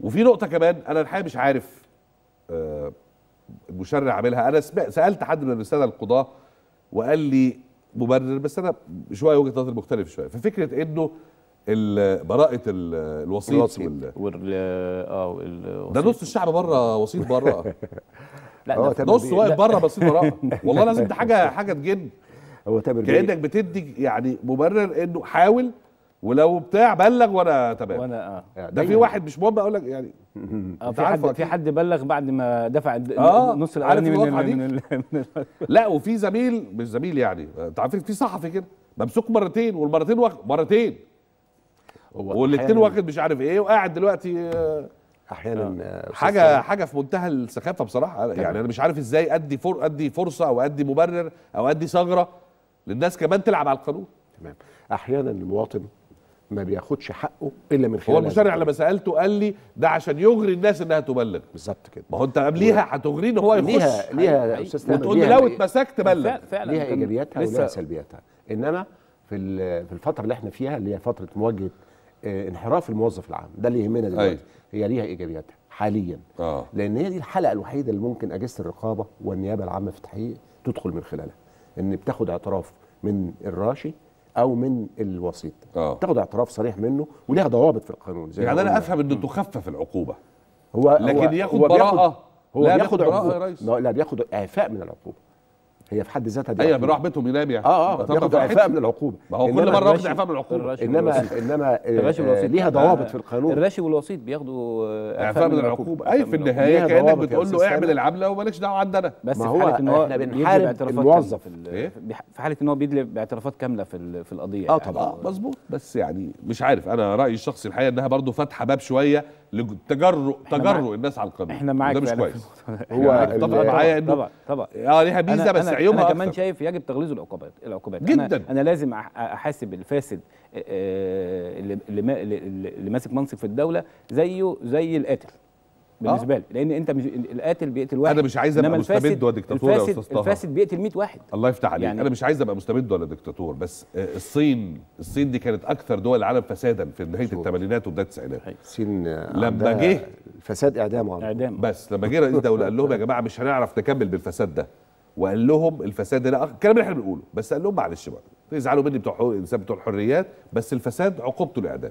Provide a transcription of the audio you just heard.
وفي نقطة كمان أنا الحقيقة مش عارف آه، المشرع عاملها. أنا سألت حد من الساده القضاة وقال لي مبرر بس أنا شوية وجهة نظري مختلف شوية. ففكرة إنه ال- الوسيط الوسيط. وال- وال آه ال- ده نص الشعب بره وسيط بره لا ده تامر نص. واقف بره بسيط براءه والله لازم ده حاجة حاجة تجن. هو تامر كأنك بتدي يعني مبرر إنه حاول ولو بتاع بلغ وأنا تمام. وأنا آه. يعني ده في واحد مش مهم أقول لك يعني آه، أنت في حد في. حد بلغ بعد ما دفع آه، النص عارف الأولاني من؟ من, من لا وفي زميل مش زميل يعني انت عارفين في صحفي كده ممسوك مرتين والمرتين واخد مرتين. والاثنين واخد مش عارف إيه وقاعد دلوقتي آه، أحيانا آه، أستاذ حاجة حاجة في منتهى السخافة بصراحة. يعني أنا مش عارف إزاي أدي فر أدي فرصة أو أدي مبرر أو أدي ثغرة للناس كمان تلعب على القانون. تمام. أحيانا المواطن ما بياخدش حقه إلا من هو خلال هذا المشرع. لما سألته قال لي ده عشان يغري الناس إنها تبلغ. بالظبط كده. ما هو أنت قبليها هتغريه إن هو يخش؟ ليها ليها يا. أستاذ وتقول له لو اتمسكت بلغ فعلا ليها إيجابياتها وليها سلبياتها. إنما في ال- في الفترة اللي إحنا فيها اللي هي فترة مواجهة آه، انحراف الموظف العام ده اللي يهمنا دلوقتي. أيوة. هي ليها إيجابياتها حاليا. آه. لأن هي دي الحلقة الوحيدة اللي ممكن اجهزه الرقابة والنيابة العامة في التحقيق تدخل من خلالها. إن بتاخد اعتراف من الراشي أو من الوسيط. آه. تاخد اعتراف صريح منه وليها ضوابط في القانون زي يعني أنا. أفهم إنه تخفف العقوبة. هو لكن هو ياخد براءة. هو لا بياخد ريس. لا بياخد إعفاء من العقوبة. هي في حد ذاتها دي أيوه. بيروح بيتهم ينام يعني آه آه بياخد إعفاء من العقوبة ما هو كل مرة واخد إعفاء من العقوبة إنما. إنما آه، الراشي آه، والوسيط ليها آه، ضوابط في القانون الراشي والوسيط بياخدوا إعفاء من العقوبة أي في. النهاية كأنك بتقول له اعمل. العمله ومالكش دعوة عندنا بس ما في هو حالة إن هو بنحارب باعترافات الموظف. في إيه؟ حالة إن هو بيدلي باعترافات كاملة في ال- في القضية آه يعني. طبعاً. آه مظبوط بس يعني مش عارف أنا رأيي الشخصي الحقيقة إنها برضو فاتحة باب شوية لتجرؤ تجرؤ الناس على القانون إحنا معاك ده مش كويس. هو يعني طبعا معايا انه طبعا طبعا آه ليها ميزه بس عيوبها أنا كمان. شايف يجب تغليظ العقوبات العقوبات جداً. أنا, أنا لازم أح- أحاسب الفاسد آه، اللي- اللي ماسك منصب في الدولة زيه زي القاتل بالنسبة لي لأن أنت مش القاتل بيقتل واحد أنا مش عايز أبقى إنما مستبد ولا دكتاتور يا الفاسد أستاذ طه. الفاسد بيقتل 100 واحد. الله يفتح عليك. يعني- أنا مش عايز أبقى مستبد ولا دكتاتور بس آه، الصين الصين دي كانت أكثر دول العالم فسادا في نهاية. الثمانينات وبداية التسعينات. سين لما عندها جه- الفساد إعدام. إعدام. بس لما جه رئيس دولة قال لهم يا جماعة مش هنعرف نكمل بالفساد ده. وقال لهم الفساد ده الكلام اللي إحنا بنقوله بس قال لهم معلش بقى تزعلوا مني بتوع حقوق الإنسان بتوع الحريات بس الفساد عقوبته الإعدام.